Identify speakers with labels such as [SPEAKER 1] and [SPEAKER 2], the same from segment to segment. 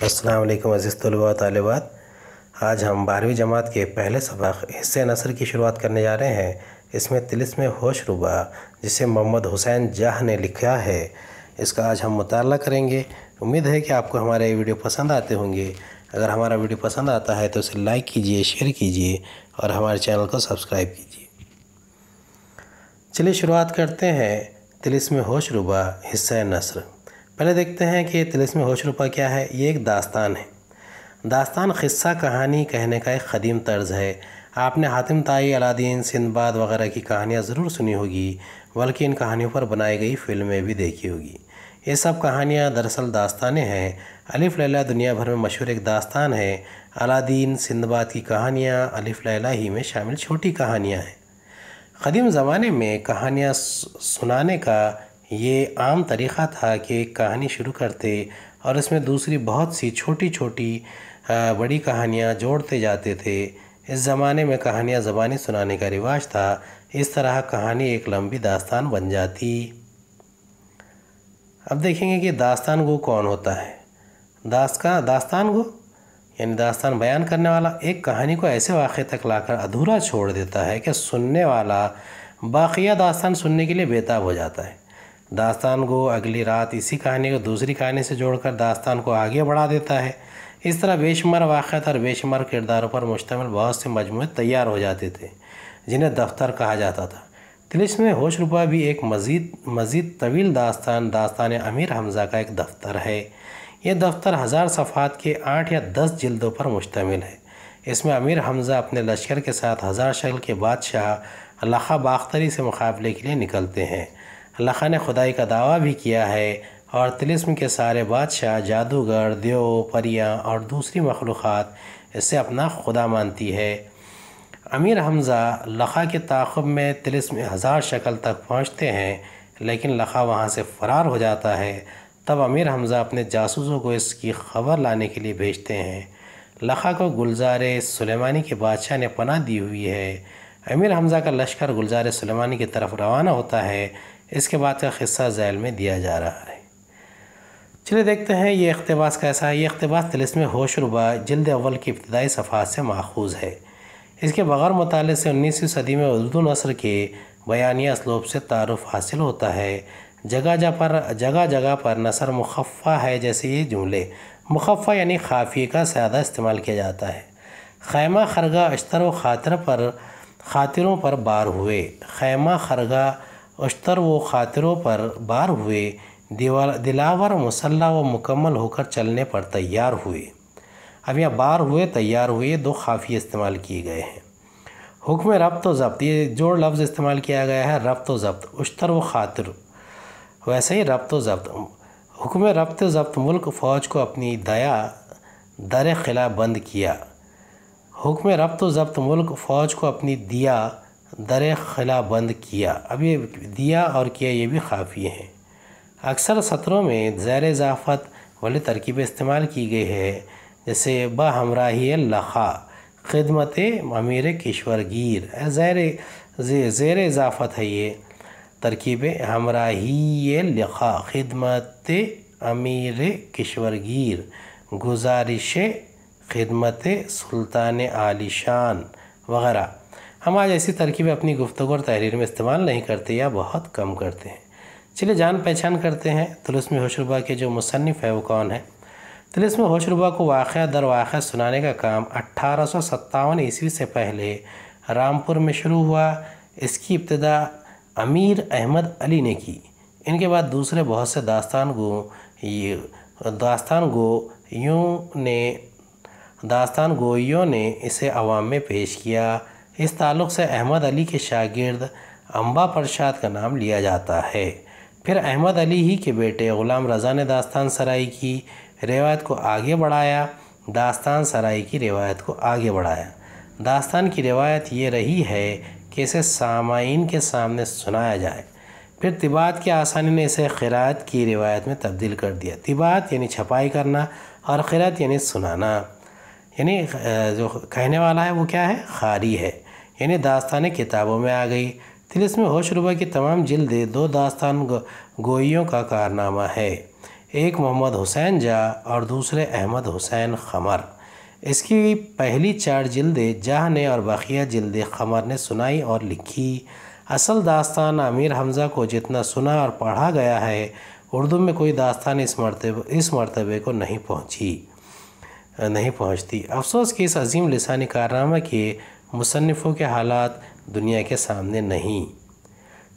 [SPEAKER 1] अस्सलाम वालेकुम अज़ीज़ तलबा तालिबात। आज हम बारहवीं जमात के पहले सबक हिस्से नसर की शुरुआत करने जा रहे हैं। इसमें तिलिस्म होश रुबा, जिसे मोहम्मद हुसैन जाह ने लिखा है। इसका आज हम मुताल करेंगे। उम्मीद है कि आपको हमारे ये वीडियो पसंद आते होंगे। अगर हमारा वीडियो पसंद आता है तो इसे लाइक कीजिए, शेयर कीजिए और हमारे चैनल को सब्सक्राइब कीजिए। चलिए शुरुआत करते हैं। तिलिस्म होश रुबा, हिस्सा नसर। पहले देखते हैं कि तिलिस्म होश रुपा क्या है। ये एक दास्तान है। दास्तान ख़स्सा कहानी कहने का एक ख़दीम तर्ज़ है। आपने हातिम ताई, अलादीन सिंदबाद वगैरह की कहानियाँ ज़रूर सुनी होगी, बल्कि इन कहानियों पर बनाई गई फ़िल्में भी देखी होगी। ये सब कहानियाँ दरअसल दास्तानें हैं। अलिफ लैला दुनिया भर में मशहूर एक दास्तान है। अलादीन सिंदबाद की कहानियाँ अलिफ लैला ही में शामिल छोटी कहानियाँ हैं। क़दीम ज़माने में कहानियाँ सुनाने का ये आम तरीक़ा था कि एक कहानी शुरू करते और इसमें दूसरी बहुत सी छोटी छोटी बड़ी कहानियाँ जोड़ते जाते थे। इस ज़माने में कहानियाँ ज़बानी सुनाने का रिवाज था। इस तरह कहानी एक लंबी दास्तान बन जाती। अब देखेंगे कि दास्तान गो कौन होता है। दास का दास्तान गो? यानी दास्तान बयान करने वाला एक कहानी को ऐसे वाक़े तक लाकर अधूरा छोड़ देता है कि सुनने वाला बाक़िया दास्तान सुनने के लिए बेताब हो जाता है। दास्तान को अगली रात इसी कहानी को दूसरी कहानी से जोड़कर दास्तान को आगे बढ़ा देता है। इस तरह बेशुमार वाक़ और बेशुमार किरदारों पर मुश्तमिल बहुत से मजमू तैयार हो जाते थे, जिन्हें दफ्तर कहा जाता था। तिलिश में होश रुपा भी एक मज़ीद मज़ीद तवील दास्तान दास्तान अमीर हमज़ा का एक दफ्तर है। यह दफ्तर हज़ार सफ़ात के आठ या दस जल्दों पर मुश्तमिल है। इसमें अमीर हमज़ा अपने लश्कर के साथ हज़ार शक्ल के बादशाह लखा बाख्तरी से मुकाबले के लिए निकलते हैं। अल्लाह ने खुदाई का दावा भी किया है और तिलिस्म के सारे बादशाह, जादूगर, देव, परियाँ और दूसरी मखलूक़ात इसे अपना खुदा मानती है। अमीर हमज़ा लखा के ताक़ब में तिलिस्म हज़ार शक्ल तक पहुँचते हैं, लेकिन लखा वहाँ से फ़रार हो जाता है। तब अमीर हमज़ा अपने जासूसों को इसकी खबर लाने के लिए भेजते हैं। लखा को गुलजार सुलेमानी के बादशाह ने पनाह दी हुई है। अमीर हमज़ा का लश्कर गुलजार सुलेमानी की तरफ़ रवाना होता है इसके बाद का क़स्सा जैल में दिया जा रहा है। चलिए देखते हैं ये अकतबास कैसा है। ये अकतबास तिलस्म होश रुबा जल्द अव्वल की इब्तदाई सफ़ात से माखूज है। इसके बग़ैर मताले से उन्नीसवीं सदी में उर्दू नसर के बयानी इसलोब से तारफ़ हासिल होता है। जगह जगह पर, जगह जगह पर नसर मुखफ़ा है जैसे ये जुमले। मुखफ़ा यानी खाफी का ज़्यादा इस्तेमाल किया जाता है। खैमा खरगा अश्तर व खातर पर, खातिरों पर बार हुए। खैमा खरगा अश्तर व ख़ातिरों पर बार हुए दीवार दिलावर, मुसल्ला व मुकम्मल होकर चलने पर तैयार हुए। अब यहाँ बार हुए, तैयार हुए, दो खाफी इस्तेमाल किए गए हैं। हुक्म रब्त व ज़ब्त, ये जोड़ लफ्ज़ इस्तेमाल किया गया है, रब्त व ज़ब्त उश्तर व ख़ातिर। वैसे ही रब्त व ज़ब्त, हुक्म रब्त ज़ब्त मुल्क फ़ौज को अपनी दया दर खिला बंद किया। हुक्म रब्त व ज़ब्त मुल्क फ़ौज को अपनी दिया दर खिला बंद किया। अब ये दिया और किया ये भी काफ़ी हैं। अक्सर सत्रों में ज़ैर इजाफ़त वाली तरकीब इस्तेमाल की गई है, जैसे ब हमराही लखा, खिदमत अमीर किश्वरगीर। ज़ैर ज़ेर इजाफ़त है ये। तरकीब हमराही लखा, खिदमत अमीर किश्वरगीर। गुजारिश खिदमत सुल्तान आलिशान वगैरह। हम आज ऐसी तरकीबें अपनी गुफ्तु और तहरीर में इस्तेमाल नहीं करते या बहुत कम करते हैं। चलिए जान पहचान करते हैं तुलस्म होशरबा के जो मुसनफ़ है वो कौन है? तुलस्म होशरुबा को वाक़ दर वाक़ सुनाने का काम अट्ठारह सौ सत्तावन ईस्वी से पहले रामपुर में शुरू हुआ। इसकी इब्तदा अमीर अहमद अली ने की। इनके बाद दूसरे बहुत से दास्तान गो ये दास्तान गो यूँ ने, दास्तान गोइयों ने इसे अवाम में पेश किया। इस ताल्लुक़ से अहमद अली के शागिर्द अम्बा प्रसाद का नाम लिया जाता है। फिर अहमद अली ही के बेटे ग़ुलाम रज़ा ने दास्तान सराई की रिवायत को आगे बढ़ाया, दास्तान सराई की रिवायत को आगे बढ़ाया। दास्तान की रिवायत ये रही है कि इसे सामाइन के सामने सुनाया जाए। फिर तिबात की आसानी ने इसे ख़िरात की रिवायत में तब्दील कर दिया। तिबात यानी छपाई करना और ख़िरात यानी सुनाना। यानी जो कहने वाला है वो क्या है? खारी है। यानी दास्तान किताबों में आ गई। तिलिस्म होश रुबा की तमाम जिल्दें दो दास्तान गोइयों का कारनामा है। एक मोहम्मद हुसैन जा और दूसरे अहमद हुसैन खमर। इसकी पहली चार जिल्दें जाह ने और बाकिया जिल्दें खमर ने सुनाई और लिखी। असल दास्तान अमीर हमज़ा को जितना सुना और पढ़ा गया है, उर्दू में कोई दास्तान इस मरतबे इस मरतबे को नहीं पहुँची, नहीं पहुँचती। अफसोस कि इस अजीम लसानी कारनामा के मुसनफ़ों के हालात दुनिया के सामने नहीं।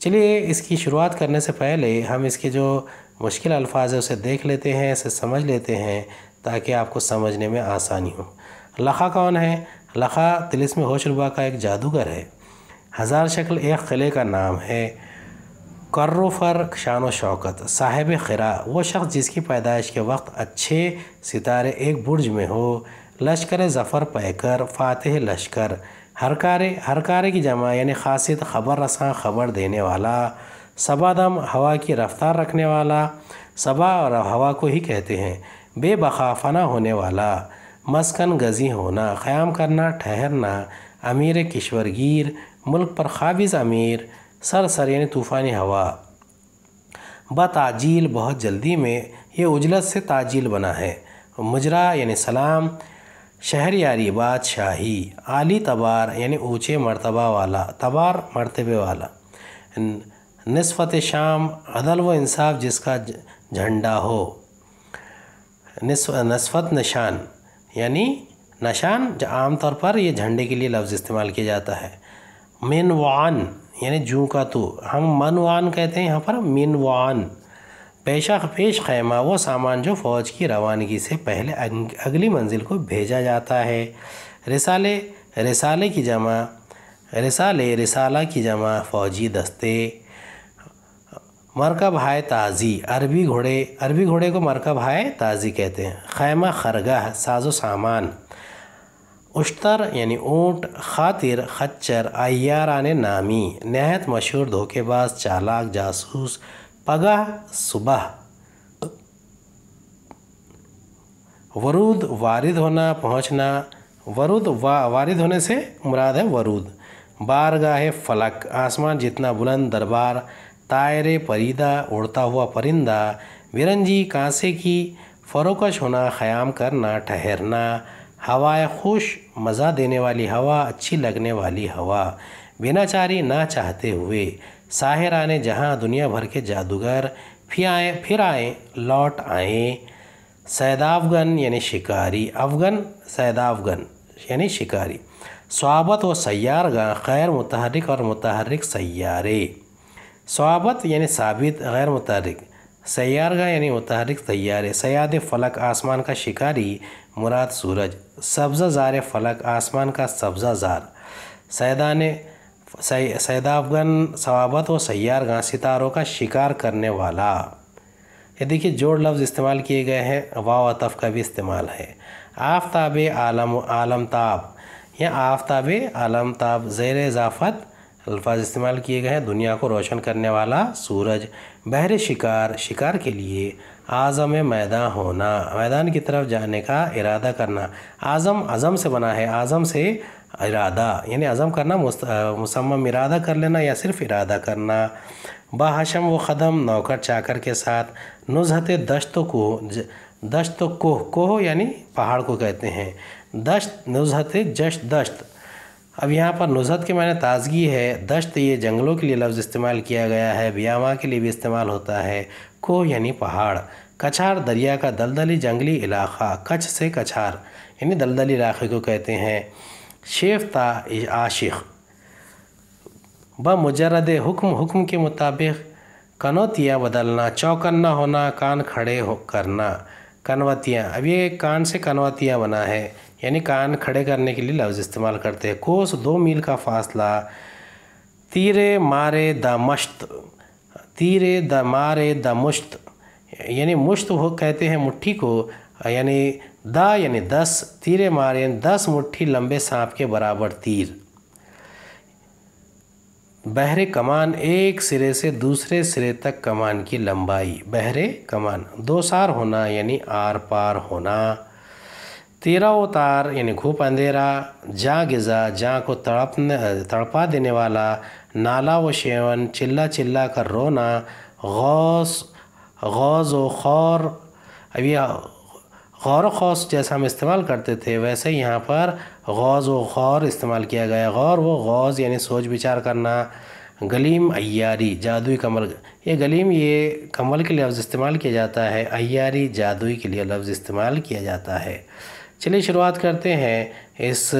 [SPEAKER 1] चलिए, इसकी शुरुआत करने से पहले हम इसके जो मुश्किल अल्फाज है, उसे देख लेते हैं, इसे समझ लेते हैं, ताकि आपको समझने में आसानी हो। लखा कौन है? लखा तिलिस्म होशरुबा का एक जादूगर है। हज़ार शक्ल एक क़िले का नाम है। कर्रफर शान शौकत, साहिब खरा, वो शख्स जिसकी पैदाइश के वक्त अच्छे सितारे एक बुर्ज में हो, लश्कर ज़फ़र पैकर, फ़ातह लश्कर हरकारे हरकारे की जमा, यानी खासियत ख़बर रसा, ख़बर देने वाला। सबादम हवा की रफ्तार रखने वाला। सबा और हवा को ही कहते हैं बेबखाफना होने वाला। मस्कन गज़ी होना, क़्याम करना, ठहरना, अमीर किश्वरगीर मुल्क पर खाबिज अमीर सर सर यानी तूफ़ानी हवा। बताजील बहुत जल्दी में, ये उजलत से ताजील बना है। मुजरा यानी सलाम शहरियारी, बादशाही, आली तबार, यानी ऊँचे मरतबा वाला, तबार मरतबे वाला। नस्फत शाम, अदल व इंसाफ जिसका झंडा हो। नस्फत निशान, यानी निशान आम तौर पर ये झंडे के लिए लफ्ज़ इस्तेमाल किया जाता है। मिनवान, यानी जू का तो। हम मन वान कहते हैं यहाँ पर, मिनवान। पेशा पेश खैमा वो सामान जो फ़ौज की रवानगी से पहले अगली मंजिल को भेजा जाता है। रिसाले रिसाले की जमा, रिसाले, रिसाला की जमा, फ़ौजी दस्ते। मरकब हाय ताज़ी, अरबी घोड़े अरबी घोड़े को मरकब हाय ताज़ी कहते हैं। खैमा खरगाह, साजो सामान। उश्तर यानी ऊँट, खातिर, खच्चर आने नामी। नहायत मशहूर धोखेबाज, चालाक, जासूस पगह सुबह। वरुद वारिद होना पहुँचना, वरुद वा, वारिद होने से मुराद है वरूद। बारगाह फलक, आसमान जितना बुलंद दरबार, तायरे परीदा, उड़ता हुआ परिंदा, विरंजी कांसे की, फ़रोकश होना, ख़याम करना, ठहरना, हवाए खुश, मज़ा देने वाली हवा, अच्छी लगने वाली हवा। बिना चारी ना चाहते हुए साहिर आने जहाँ दुनिया भर के जादूगर फिर आए फिर आए, लौट आए। सैदाफगन यानी शिकारी। अफगन सैदाफगन यानी शिकारी। स्वाबत व सैारगा गैर मुतहरिक और मुतहरिक सैारे स्वाबत यानी साबित, गैर मुतहरिक। सैारगा यानी मुतहरिक सैारे सयाद फ़लक, आसमान का शिकारी, मुराद सूरज। सब्ज़ा ज़ार फ़लक, आसमान का सब्ज़ा ज़ार। सैदान सैदाफगन सवाबत व सैार गाँ सितारों का शिकार करने वाला। ये देखिए, जोड़ लफ्ज़ इस्तेमाल किए गए हैं, वाव का भी इस्तेमाल है। आफ्ताब आलम आलम आलमताब या आफ्ताब आलमताब ज़ेर इजाफ़त अल्फाज इस्तेमाल किए गए हैं, दुनिया को रोशन करने वाला सूरज। बहर शिकार शिकार के लिए आज़म मैदान होना। मैदान की तरफ़ जाने का इरादा करना। आज़म अज़म से बना है, आज़म से इरादा, यानी अज़म करना मुसम इरादा कर लेना या सिर्फ़ इरादा करना। बाहशम व ख़दम नौकर चाकर के साथ, नुजहत दश्त को दश्त कोह कोह यानी पहाड़ को कहते हैं। दश्त नुजहत जश्त दश्त अब यहाँ पर नुजहत के माने ताजगी है। दश्त ये जंगलों के लिए लफ्ज़ इस्तेमाल किया गया है, बियामा के लिए भी इस्तेमाल होता है। कोह यानी पहाड़। कछार दरिया का दलदली जंगली इलाक़ा, कच्छ से कछार, यानी दलदली इलाक़े को कहते हैं। शेफ्ता आशिक। ब मुजरद हुक्म हुक्म के मुताबिक, कनौतियाँ बदलना, चौकन्ना होना, कान खड़े हो करना, कनवतियाँ। अब ये कान से कनवतियाँ बना है, यानी कान खड़े करने के लिए लफ्ज़ इस्तेमाल करते हैं। कोस दो मील का फासला, तीरे मारे द मश्त, तीरे द मारे द मुश्त, यानी मुश्त हो कहते हैं मुट्ठी को, यानी द यानी दस, तीरे मारे, दस मुट्ठी लंबे सांप के बराबर तीर। बहरे कमान, एक सिरे से दूसरे सिरे तक कमान की लंबाई। बहरे कमान, दो सार होना यानी आर पार होना। तेरा उतार यानी घूप अंधेरा, जा गिज़ा, जा को तड़प तड़पा देने वाला, नाला व शेवन, चिल्ला चिल्ला कर रोना, गौस, गौज व खौर, अब ये गौर खौस जैसा हम इस्तेमाल करते थे, वैसे यहाँ पर गौज व गौर इस्तेमाल किया गया। गौर व गौज यानी सोच विचार करना। गलीम अयारी जादुई कमल। ये गलीम, ये कमल के लिए लफ्ज़ इस्तेमाल किया जाता है। अयारी जादुई के लिए लफ्ज़ इस्तेमाल किया जाता है। चलिए शुरुआत करते हैं इस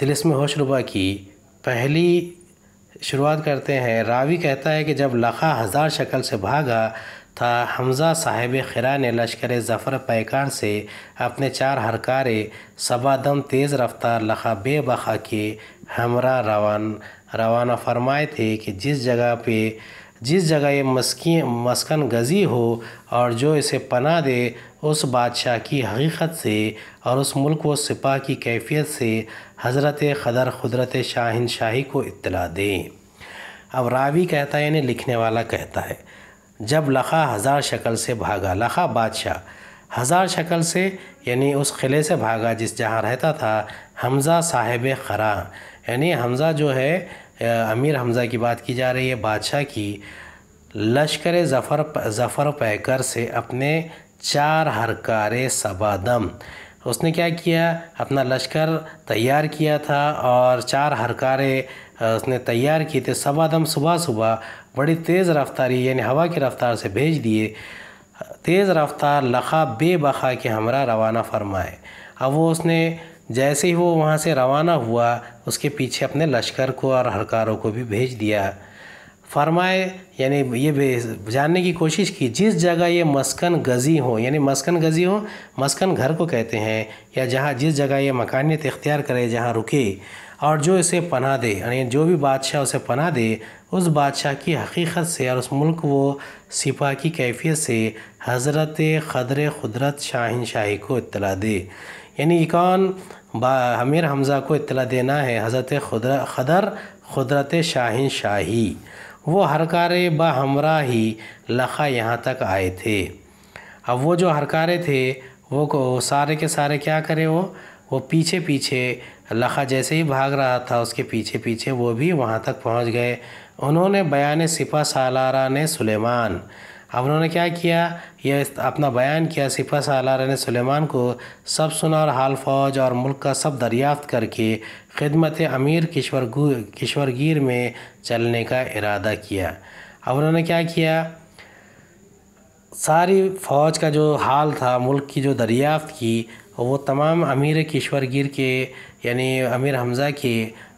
[SPEAKER 1] तिलिस्म होशरुबा की। पहली शुरुआत करते हैं। रावी कहता है कि जब लखा हज़ार शक्ल से भागा था। हमज़ा साहिब खरा ने लश्कर ज़फ़र पैकार से अपने चार हरकारे सबादम तेज़ रफ्तार लखा बेबखा के हमरा रवान, रवाना फरमाए थे कि जिस जगह पे, जिस जगह ये मस्की, मस्कन गज़ी हो और जो इसे पना दे, उस बादशाह की हकीकत से और उस मुल्क व सिपा की कैफियत से हज़रत ख़दर खुदरत शाहिन शाही को इतला दें। अब रावी कहता है, यानी लिखने वाला कहता है। जब लखा हज़ार शक्ल से भागा, लखा बादशाह, हज़ार शक्ल से, यानी उस क़िले से भागा जिस जहाँ रहता था, हमज़ा साहिब खरा। यानी हमज़ा जो है अमीर हमज़ा की बात की जा रही है, बादशाह की। लश्कर ज़फ़र ज़फ़र पैकर से अपने चार हरकार सबादम। उसने क्या किया? अपना लश्कर तैयार किया था और चार हरकारे उसने तैयार किए थे। सबादम सुबह सुबह बड़ी तेज़ रफ्तारी, यानी हवा की रफ्तार से भेज दिए। तेज़ रफ्तार लखा बेबखा के हमरा रवाना फरमाए। अब वो उसने, जैसे ही वो वहाँ से रवाना हुआ, उसके पीछे अपने लश्कर को और हरकारों को भी भेज दिया। फरमाए, यानी ये जानने की कोशिश की, जिस जगह ये मस्कन गज़ी हो, यानी मस्कन गज़ी हो, मस्कन घर को कहते हैं, या जहाँ जिस जगह ये मकानियत इख्तियार करे, जहाँ रुके और जो इसे पना दे, यानी जो भी बादशाह उसे पना दे, उस बादशाह की हकीकत से और उस मुल्क वो सिपा की कैफियत से हज़रत ख़दर कुदरत शाहिन शाही को इतला दे। यानी कौन? अमीर हमज़ा को इतला देना है हज़रत खुदर, ख़दर कुदरत शाहिन शाही वो हरकार ब ही लखा यहाँ तक आए थे। अब वो जो हरकारे थे, वो को सारे के सारे क्या करे वो? वो पीछे पीछे लखा जैसे ही भाग रहा था, उसके पीछे पीछे वो भी वहाँ तक पहुँच गए। उन्होंने बयान सिपा सालारा ने सुलेमान। अब उन्होंने क्या किया? यह अपना बयान किया, सिपा सालारा ने सुलेमान को सब सुना और हाल फौज और मुल्क का सब दरियाफ्त करके खिदमत अमीर किश्वर किश्वरगीर में चलने का इरादा किया। अब उन्होंने क्या किया? सारी फ़ौज का जो हाल था, मुल्क की जो दरियाफ्त की, वो तमाम अमीर किश्वरगीर के यानी अमीर हमज़ा के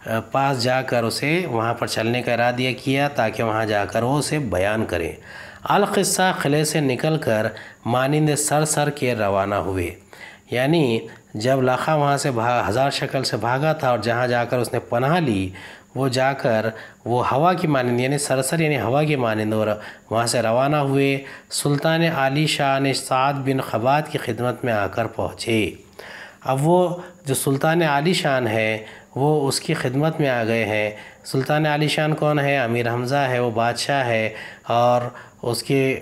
[SPEAKER 1] पास जाकर उसे वहाँ पर चलने का इरादा किया ताकि वहाँ जाकर वो उसे बयान करें। अलक़स्सा क़िले से निकल कर मानिंद सर सर के रवाना हुए। यानी जब लाखा वहाँ से भाग हज़ार शक्ल से भागा था और जहाँ जाकर उसने पनाह ली, वो जाकर वो हवा की मानंद, यानी सरसर यानी हवा की मानंद और वहाँ से रवाना हुए। सुल्तान आली शाह ने साद बिन खबात की खिदमत में आकर पहुँचे। अब वो जो सुल्तान आली शान है, वो उसकी खिदमत में आ गए हैं। सुल्तान आली शान कौन है? अमीर हमज़ा है, वो बादशाह है और उसके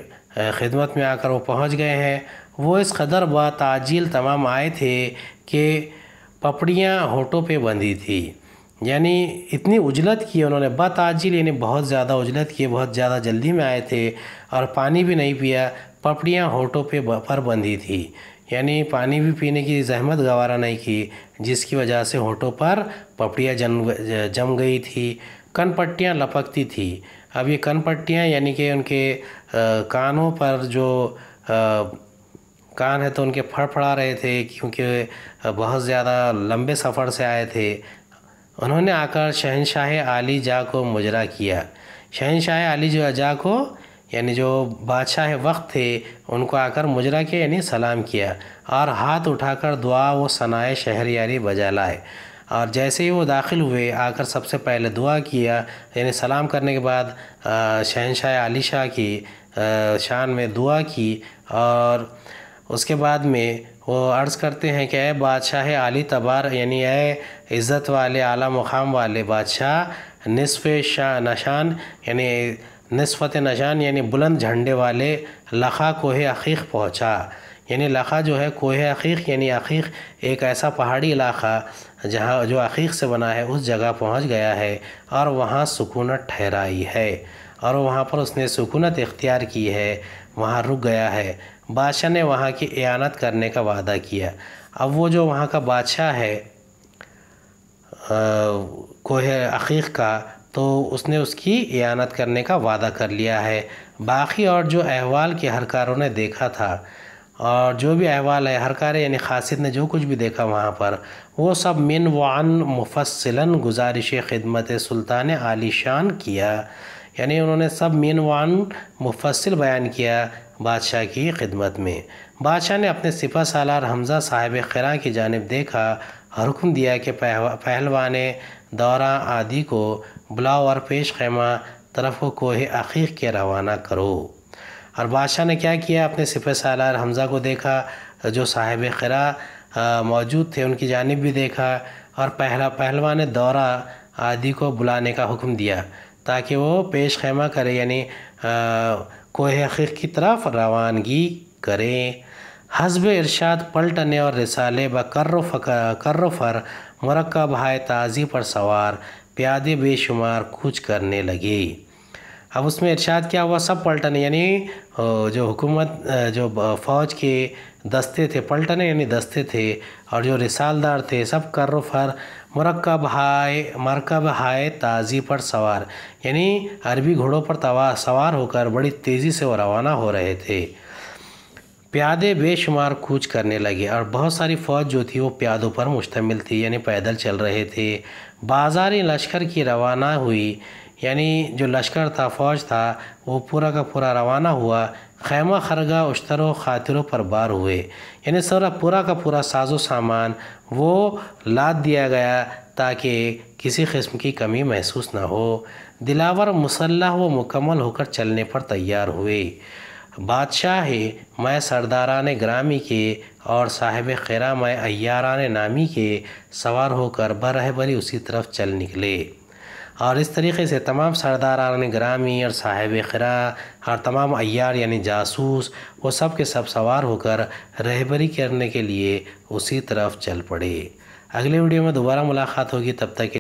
[SPEAKER 1] खिदमत में आकर वो पहुँच गए हैं। वो इस कदर ताजील तमाम आए थे कि पपड़ियाँ होठों पे बंधी थी। यानी इतनी उजलत की उन्होंने ताजील यानी बहुत ज़्यादा उजलत की, बहुत ज़्यादा जल्दी में आए थे और पानी भी नहीं पिया, पपड़ियाँ होठों पे पर बंधी थी। यानी पानी भी पीने की जहमत गवारा नहीं की जिसकी वजह से होठों पर पपड़ियाँ जम जम गई थी कन पट्टियाँ लपकती थी। अब ये कन पट्टियाँ यानी कि उनके आ, कानों पर जो आ, कान है तो उनके फड़फड़ा रहे थे क्योंकि बहुत ज़्यादा लंबे सफ़र से आए थे। उन्होंने आकर शहनशाह आली जा को मुजरा किया। शहनशाह आली जो अजा को यानी जो बादशाह वक्त थे, उनको आकर मुजरा के यानी सलाम किया। और हाथ उठाकर दुआ व सनाए शहरियारी बजा लाए और जैसे ही वो दाखिल हुए, आकर सबसे पहले दुआ किया, यानी सलाम करने के बाद शहनशाह आली शाह की शान में दुआ की। और उसके बाद में वो अर्ज़ करते हैं कि अः बादशाह आली तबार, यानी अः इज़्ज़त वाले, आला मुकाम वाले बादशाह नसफ़ शाह नशान, यानी नस्फ़त नशान, यानी बुलंद झंडे वाले लखा कोह अकीक़ पहुँचा। यानी लखा जो है, कोह अकीक़ यानी अकीक़ एक ऐसा पहाड़ी इलाका जहाँ जो अकीक़ से बना है, उस जगह पहुँच गया है और वहाँ सुकूनत ठहराई है और वहाँ पर उसने सुकूनत इख्तियार की है, वहाँ रुक गया है। बादशाह ने वहाँ की एयानत करने का वादा किया। अब वो जो वहाँ का बादशाह है कोह अकीक़ का तो उसने उसकी एयानत करने का वादा कर लिया है। बाकी और जो अहवाल के हरकारों ने देखा था, और जो भी अहवाल है, हरकार यानी खासिद ने जो कुछ भी देखा वहाँ पर, वो सब मिन वान मुफसलन गुजारिश खिदमत सुल्तान आलीशान किया। यानी उन्होंने सब मिन वान मुफसल बयान किया बादशाह की खिदमत में। बादशाह ने अपने सिपा सालार हमज़ा साहिब खरा की जानब देखा हुक्म दिया कि पहलवान दौरा आदि को बुलाओ और पेश खैमा तरफ़ को कोह अकीक़ के रवाना करो। और बादशाह ने क्या किया? अपने सिपह सालार हमज़ा को देखा, जो साहिब खरा मौजूद थे, उनकी जानब भी देखा और पहला, पहलवान दौरा आदि को बुलाने का हुक्म दिया, ताकि वो पेश खैमा करे, यानी कोह अकीक़ की तरफ़ रवानगी करें। हसब इरशाद पलटने और रिसाले ब कर्र कर्र फर मरकब हाय ताज़ी पर सवार, प्यादे बेशुमार कूच करने लगे। अब उसमें इरशाद क्या हुआ? सब पलटने, यानी जो हुकूमत जो फ़ौज के दस्ते थे, पलटने यानी दस्ते थे, और जो रिसालदार थे, सब कर्र फर मरकब हाय मरकब हाय ताज़ी पर सवार। यानी अरबी घोड़ों पर तवा, सवार होकर बड़ी तेज़ी से वो रवाना हो रहे थे। प्यादे बेशुमार कूच करने लगे और बहुत सारी फ़ौज जो थी वो प्यादों पर मुश्तमिल थी, यानी पैदल चल रहे थे। बाज़ारी लश्कर की रवाना हुई, यानी जो लश्कर था, फ़ौज था, वो पूरा का पूरा रवाना हुआ। खैमा खरगा उश्तरों खातिरों पर बार हुए। यानी सारा पूरा का पूरा साजो सामान वो लाद दिया गया ताकि किसी किस्म की कमी महसूस ना हो। दिलावर मुसल्ह व मुकम्मल होकर चलने पर तैयार हुए। बादशाह है, मैं सरदारान ग्रामी के और साहिब खैरा मैं अयारान नामी के सवार होकर बरहबरी उसी तरफ़ चल निकले। और इस तरीके से तमाम सरदारान ग्रामी और साहिब खरा और तमाम अयार यानी जासूस, वो सब के सब सवार होकर रहबरी करने के लिए उसी तरफ़ चल पड़े। अगले वीडियो में दोबारा मुलाकात होगी, तब तक